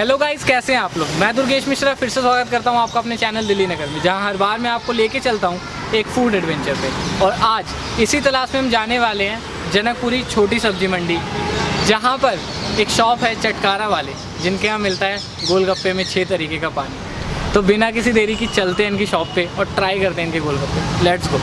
Hello guys कैसे हैं आप लोग? मैं दुर्गेश मिश्रा, फिर से स्वागत करता हूँ आपका अपने चैनल दिल्ली नगर में, जहाँ हर बार मैं आपको लेके चलता हूँ एक फ़ूड एडवेंचर पे। और आज, इसी तलाश में हम जाने वाले हैं जनकपुरी छोटी सब्ज़ी मंडी, जहाँ पर एक शॉप है चटकारा वाले, जिनके यहाँ मिलता है गोलगप्पे में छः तरीके का पानी। तो बिना किसी देरी की चलते हैं इनकी शॉप पर और ट्राई करते हैं इनके गोलगप्पे। लेट्स गो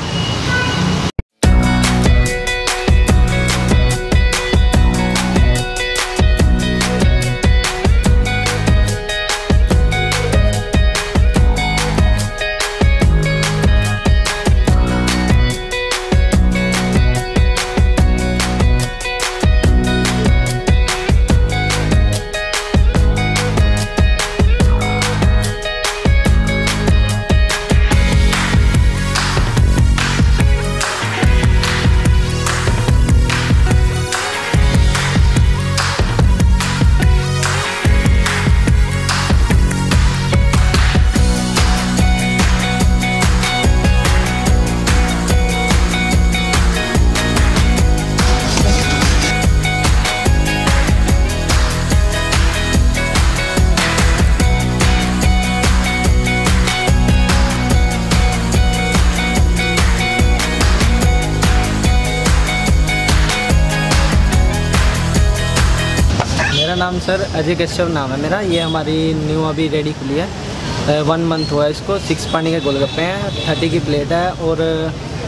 नाम सर अजय कश्यप नाम है मेरा। ये हमारी न्यू अभी रेडी खुली है। वन मंथ हुआ है इसको। सिक्स पानी के गोलगप्पे हैं थर्टी की प्लेट है और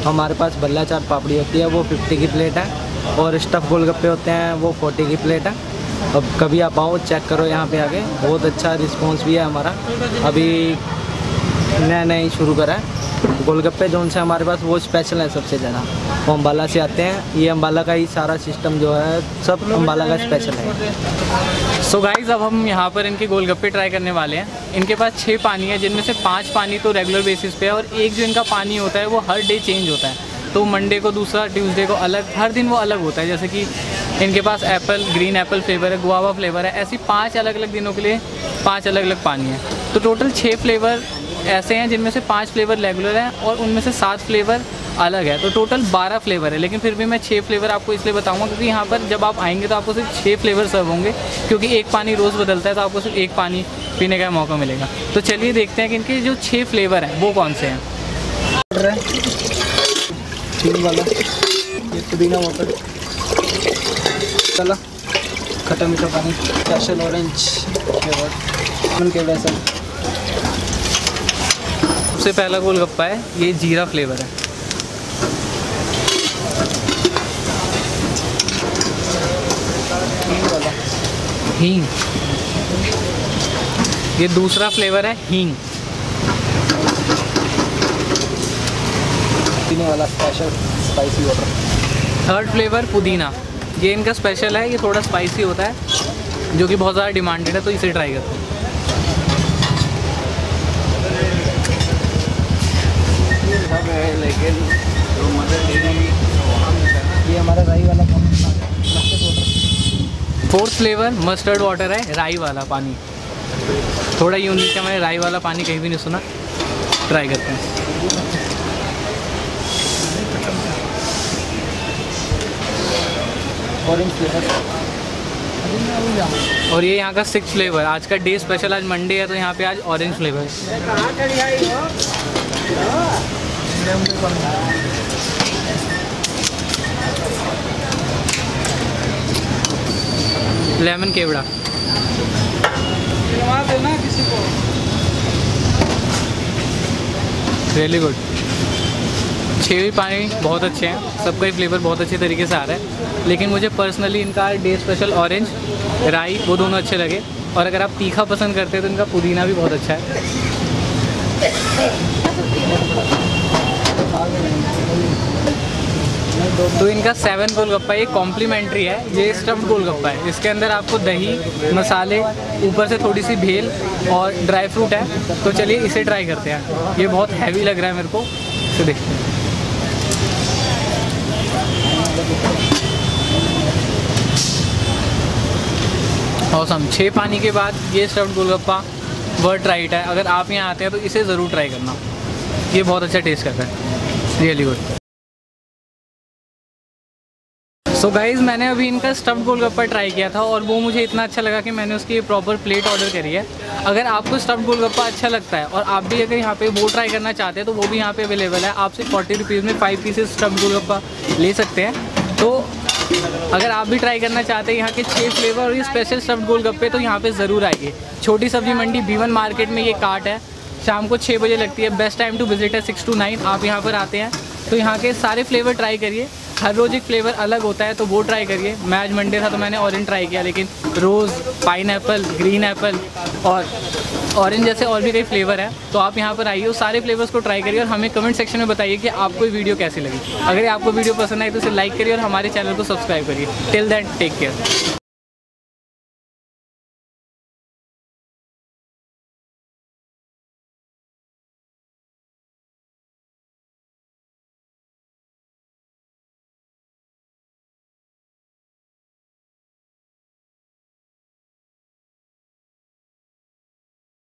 हमारे पास बल्ला चाट पापड़ी होती है, वो फिफ्टी की प्लेट है और स्टफ़ गोलगप्पे होते हैं, वो फोर्टी की प्लेट है। अब कभी आप आओ चेक करो यहाँ पे आके बहुत अच्छा रिस्पॉन्स भी है हमारा। अभी नया नया शुरू करा है। गोलगप्पे जोन से हमारे पास वो स्पेशल है सबसे ज़्यादा। वो अम्बाला से आते हैं। ये अम्बाला का ही सारा सिस्टम जो है सब अम्बाला का स्पेशल है। सो गाइज़ अब हम यहाँ पर इनके गोलगप्पे ट्राई करने वाले हैं। इनके पास छः पानी है जिनमें से पाँच पानी तो रेगुलर बेसिस पे है और एक जो इनका पानी होता है वो हर डे चेंज होता है। तो मंडे को दूसरा ट्यूसडे को अलग हर दिन वो अलग होता है। जैसे कि इनके पास एप्पल ग्रीन एप्पल फ्लेवर है गुआवा फ्लेवर है ऐसी पाँच अलग अलग दिनों के लिए पाँच अलग अलग पानी है। तो टोटल छः फ्लेवर ऐसे हैं जिनमें से पाँच फ्लेवर रेगुलर हैं और उनमें से सात फ्लेवर अलग है। तो टोटल बारह फ्लेवर है। लेकिन फिर भी मैं छः फ्लेवर आपको इसलिए बताऊँगा क्योंकि यहाँ पर जब आप आएँगे तो आपको सिर्फ़ छः फ्लेवर सर्व होंगे, क्योंकि एक पानी रोज़ बदलता है तो आपको सिर्फ़ एक पानी पीने का मौका मिलेगा। तो चलिए देखते हैं कि इनके जो छः फ्लेवर हैं, वो कौन से हैं? खट्टा मीठा पानी स्पेशल ऑरेंज फ्लेवर के वैसा। सबसे पहला गोलगप्पा है ये जीरा फ्लेवर है। हींग। ये दूसरा फ्लेवर है हींग। वाला special spicy water third flavour पुदीना। ये इनका स्पेशल है ये थोड़ा स्पाइसी होता है जो कि बहुत ज़्यादा डिमांडेड है तो इसे ट्राई करते हैं फोर्थ फ्लेवर मस्टर्ड वाटर है राई वाला पानी। थोड़ा यूनिक है मैंने राई वाला पानी कहीं भी नहीं सुना। ट्राई करते हैं। ऑरेंज फ्लेवर और ये यहाँ का सिक्स फ्लेवर आज का डे स्पेशल आज मंडे है तो यहाँ पे आज ऑरेंज फ्लेवर है। लेमन केवड़ा। रियली गुड छेवी पानी बहुत अच्छे हैं। सबका ही फ्लेवर बहुत अच्छे तरीके से आ रहा है। लेकिन मुझे पर्सनली इनका डे स्पेशल ऑरेंज राई, वो दोनों अच्छे लगे। और अगर आप तीखा पसंद करते हैं तो इनका पुदीना भी बहुत अच्छा है। तो इनका सेवन गोलगप्पा, ये कॉम्प्लीमेंट्री है। ये स्टफ्ड गोलगप्पा है। इसके अंदर आपको दही, मसाले, ऊपर से थोड़ी सी भेल और ड्राई फ्रूट है। तो चलिए इसे ट्राई करते हैं। ये बहुत हैवी लग रहा है मेरे को। इसे देखते हैं। औसम छः पानी के बाद ये स्टफ्ड गोलगप्पा वर्ड राइट है। अगर आप यहाँ आते हैं तो इसे ज़रूर ट्राई करना। ये बहुत अच्छा टेस्ट करता है। Really good so so guys मैंने अभी इनका स्टफ्ड गोलगप्पा ट्राई किया था और वो मुझे इतना अच्छा लगा कि मैंने उसकी प्रॉपर प्लेट ऑर्डर करी है। अगर आपको स्टफ्ड गोलगप्पा अच्छा लगता है और आप भी अगर यहाँ पे वो ट्राई करना चाहते हैं तो वो भी यहाँ पे अवेलेबल है। आप सिर्फ़ फोर्टी रुपीज़ में फाइव पीसेस स्टफ्ड गोलगप्पा ले सकते हैं। तो अगर आप भी ट्राई करना चाहते हैं यहाँ के छः फ्लेवर और ये स्पेशल स्टफ्ड गोलगप्पे तो यहाँ पर ज़रूर आइए। छोटी सब्ज़ी मंडी बीवन मार्केट में ये कार्ट है। शाम को छः बजे लगती है। बेस्ट टाइम टू विज़िट है सिक्स टू नाइन आप यहाँ पर आते हैं। तो यहाँ के सारे फ्लेवर ट्राई करिए। हर रोज़ एक फ्लेवर अलग होता है तो वो ट्राई करिए। मैं आज मंडे था तो मैंने ऑरेंज ट्राई किया, लेकिन रोज़ पाइन एप्पल ग्रीन एप्पल और ऑरेंज जैसे और भी कई फ्लेवर है। तो आप यहाँ पर आइए उस सारे फ्लेवर्स को ट्राई करिए और हमें कमेंट सेक्शन में बताइए कि आपको ये वीडियो कैसी लगी। अगर आपको वीडियो पसंद आए तो उसे लाइक करिए और हमारे चैनल को सब्सक्राइब करिए। Till then take care